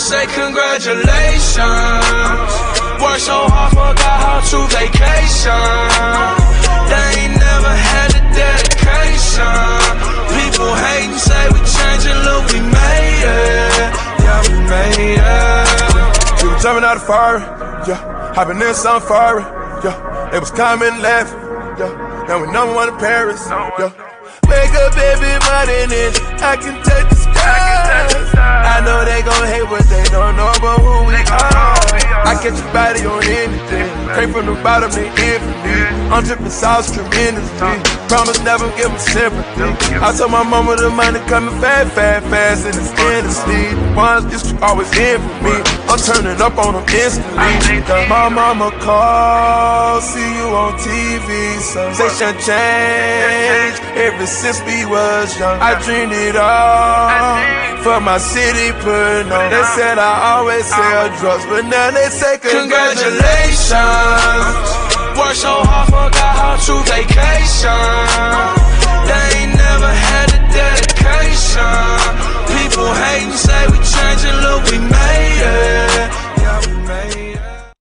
say congratulations. Worked so hard, forgot how to vacation. They ain't never had the dedication. People hating, say we changing, look, we made it. Yeah, we made it. We were jumping out of fire, yeah. Hopping in some fire, yeah. They was coming laughing, yeah. Now we number one in Paris, yeah. Wake up every morning and I can take the hate what they don't know about who we are. I catch your body on anything. Came from the bottom, they infamy. I'm dripping sauce tremendously. Promise never give them sympathy. I told my mama the money coming fast, fast, fast, and it's endlessly. The ones to always in for me. I'm turning up on them instantly. My mama call, see you on TV. Sensation change ever since we was young. I dreamed it all for my city putting on. They said I always sell drugs, but now they say congratulations. Worked so hard, forgot how to vacation.